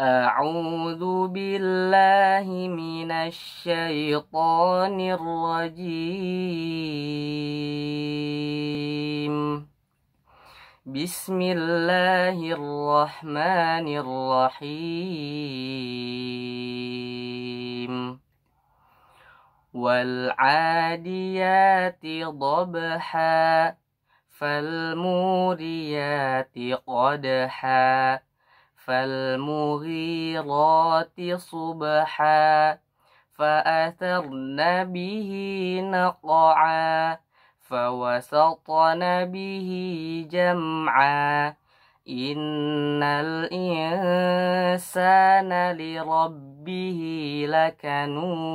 أعوذ بالله من الشيطان الرجيم. بسم الله الرحمن الرحيم. والعاديات ضبحا فالموريات قدحا. فالمغيرات صبحا فأثرن به نقعا فوسطن به جمعا. إن الإنسان لربه لكنود.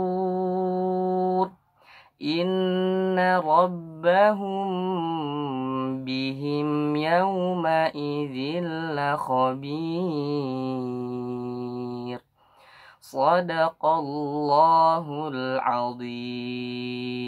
إن ربهم بهم يومئذ لخبير صدق الله العظيم